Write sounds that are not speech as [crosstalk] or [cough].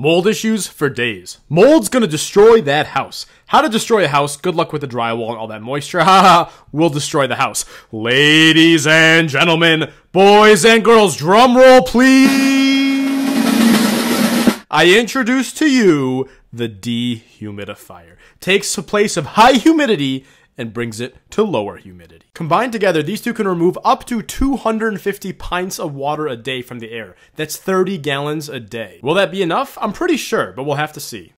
Mold issues for days. Mold's gonna destroy that house. How to destroy a house? Good luck with the drywall and all that moisture. [laughs] Haha, we'll destroy the house. Ladies and gentlemen, boys and girls, drum roll please. I introduce to you the dehumidifier. Takes the place of high humidity and brings it to lower humidity. Combined together, these two can remove up to 250 pints of water a day from the air. That's 30 gallons a day. Will that be enough? I'm pretty sure, but we'll have to see.